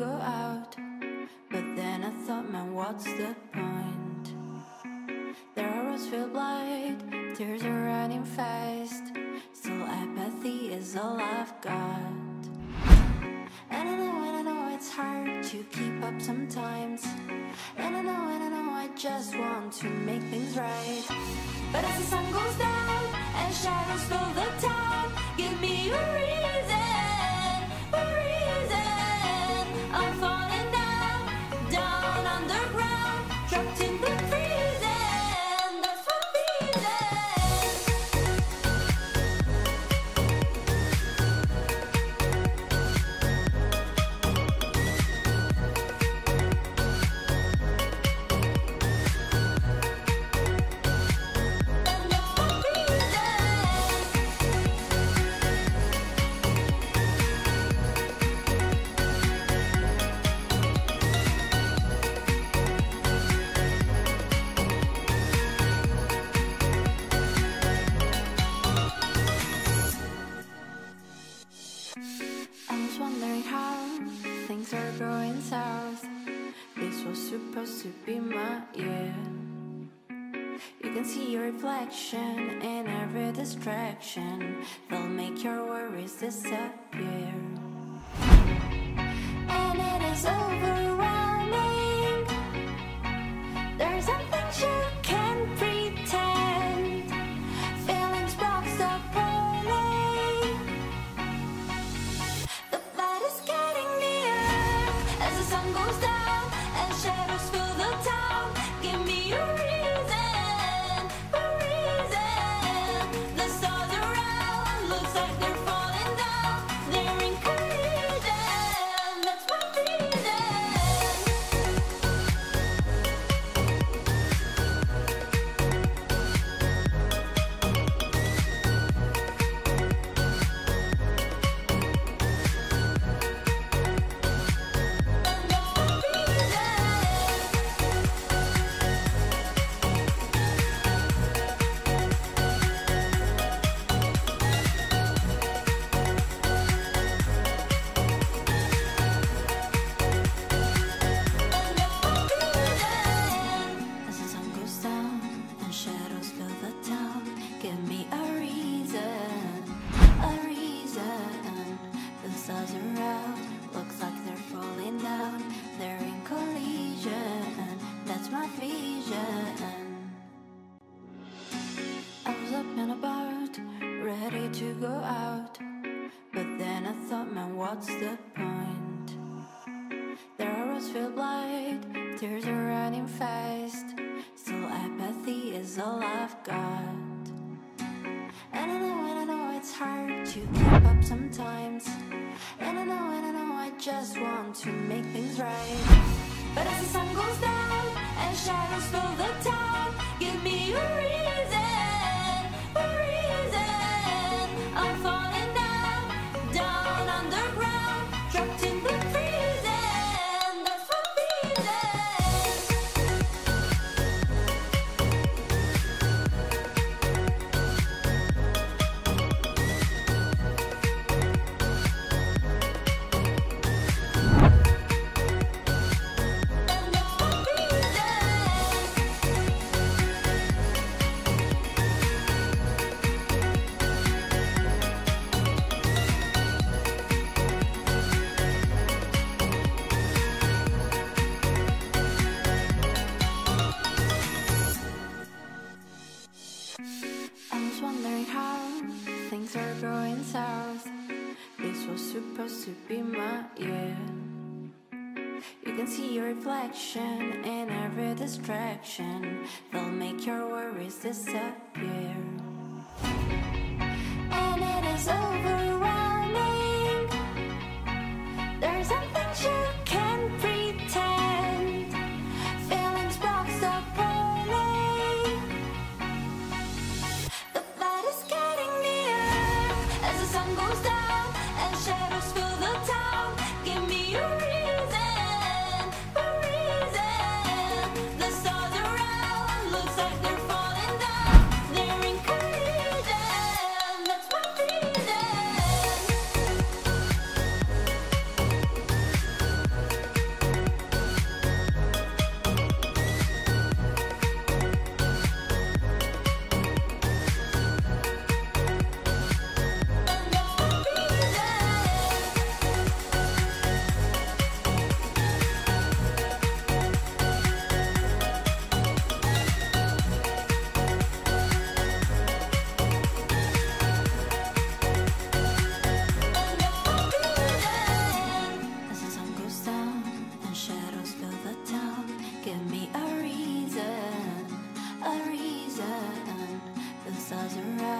go out. But then I thought, man, what's the point? There are roads filled blind, tears are running fast. Still, apathy is all I've got. And I know, and I know it's hard to keep up sometimes. And I know, and I know I just want to make things right. But as the sun goes down and shadows fill the town, give me a reason, a reason. To be my year. You can see your reflection in every distraction. They'll make your worries disappear. And it is overwhelming. Ready to go out. But then I thought, man, what's the point? There are roads filled blind, tears are running fast. Still, apathy is all I've got. And I know, and I know it's hard to keep up sometimes. And I know, and I know I just want to make things right. But as the sun goes down and shadows fill the town, give me a reason, going south. This was supposed to be my year. You can see your reflection in every distraction. They'll make your worries disappear. was around.